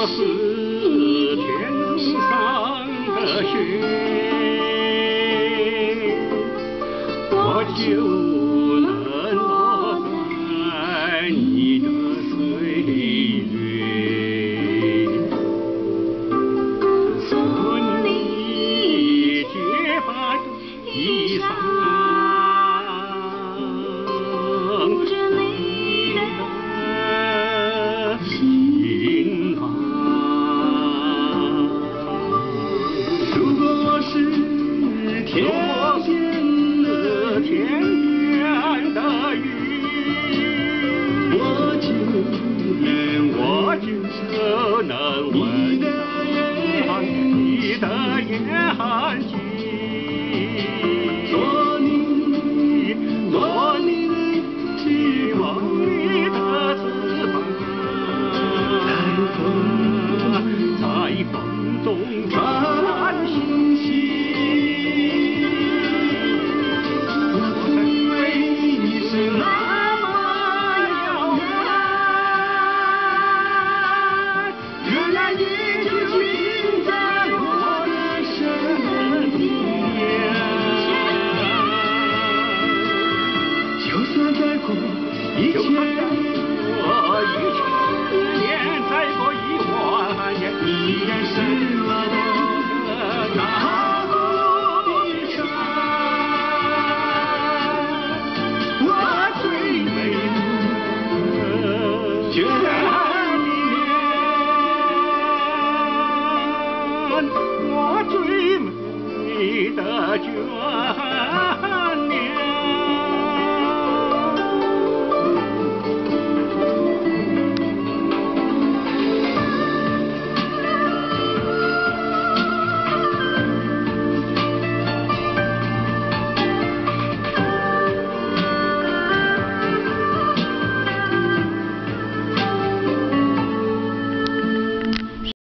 我是天上的雪我就安静做你做你希的翅膀在风在风中息我以为你是那么遥远原来一千年一千年再过一万年你依然是我的大故山我最美的眷恋我最美的眷